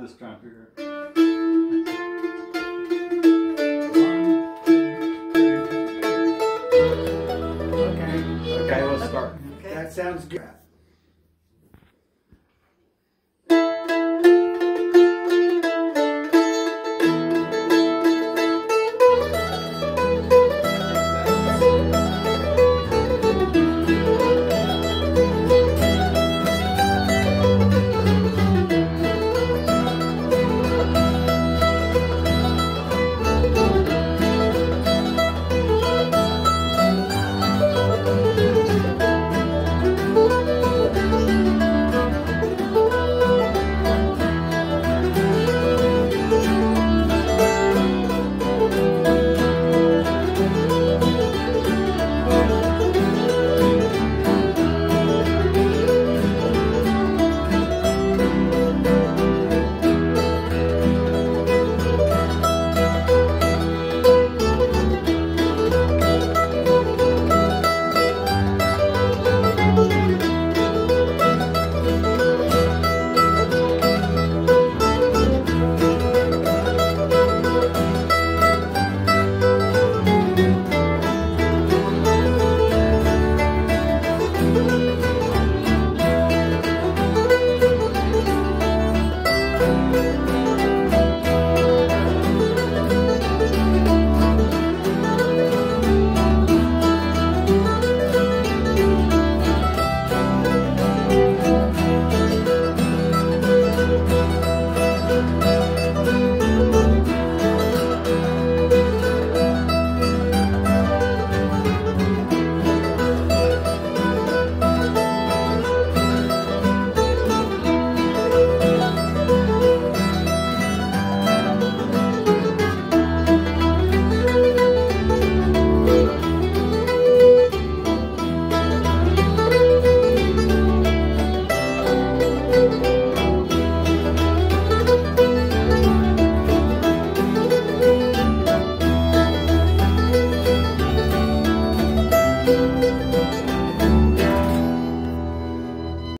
this trumpet. Okay. Okay, let's start. That sounds good.